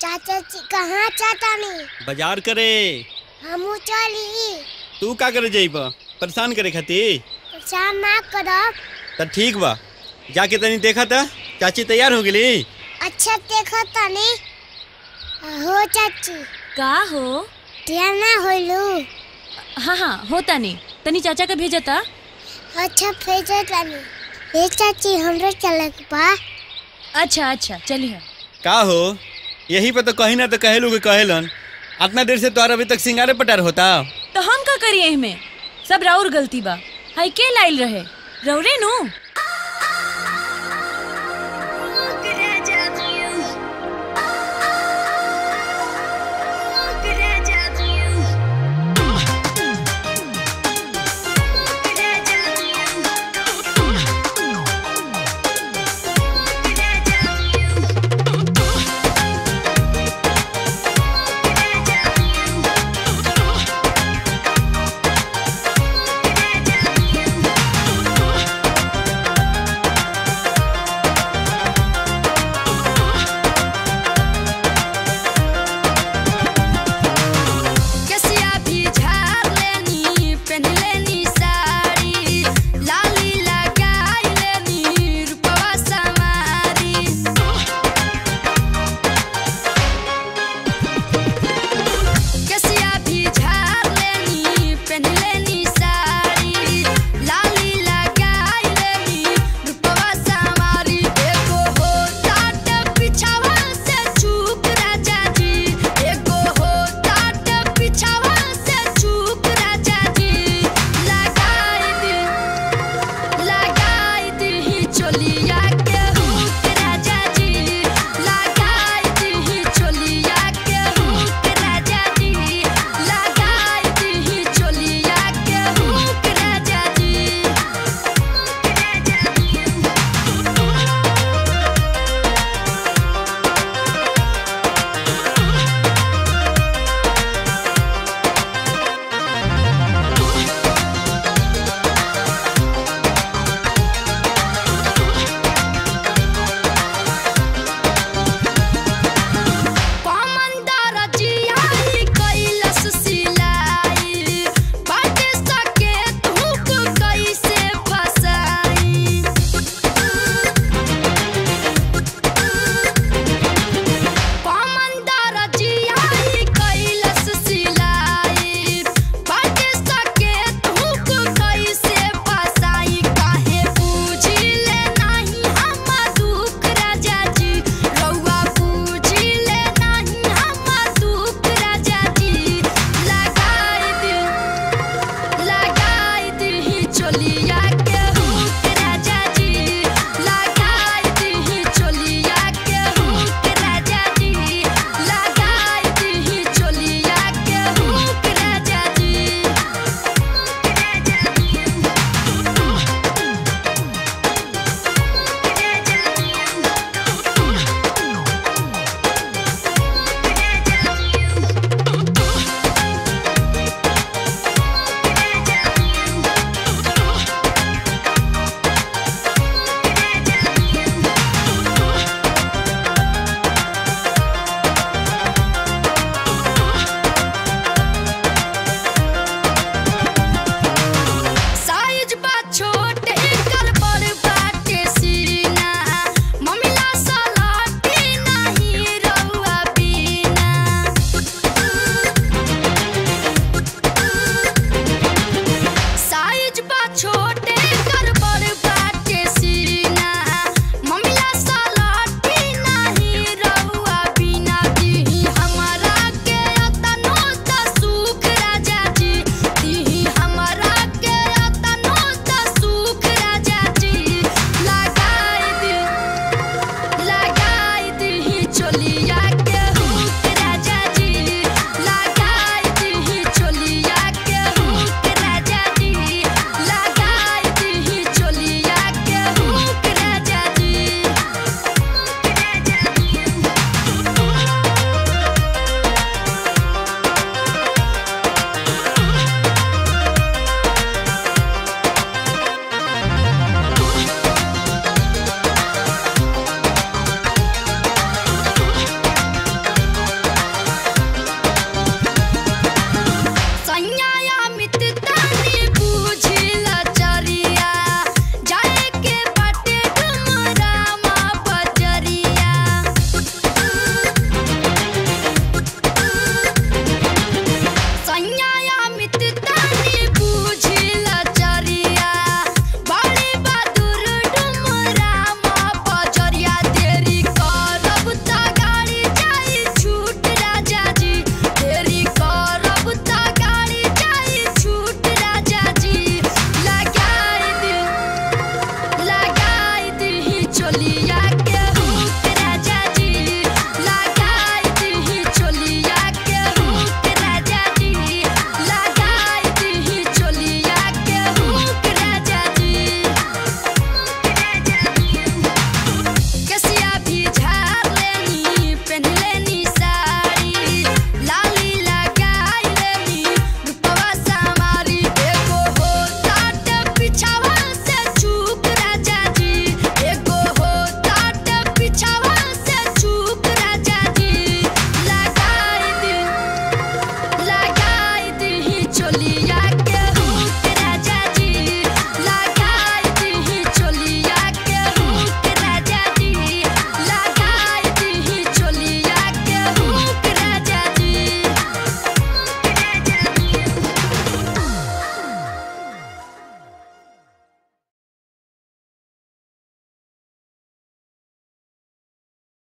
चाचा जी कहाँ चाचा नहीं बाज़ार करे। हमू चली तू का करे जाइब परेशान करे खातिर परेशान ना करब त ठीक बा। जाके तनी देखा था चाची तैयार हो गेली? अच्छा देखो तनी हो चाची। का हो? तैयार ना होलू। हाँ हाँ होता नहीं तनी चाचा का भेजता अच्छा भेजो तनी ए चाची हमरे चलक बा। अच्छा अच्छा चलिए। का हो? यही पे तो कहीं ना तो कहे के कहेलन। इतना देर से तोहर अभी तक सिंगारे पटार होता। तो हम का करिए में सब राउर गलती बा। हाई के लाइल रहे? रौरे नु?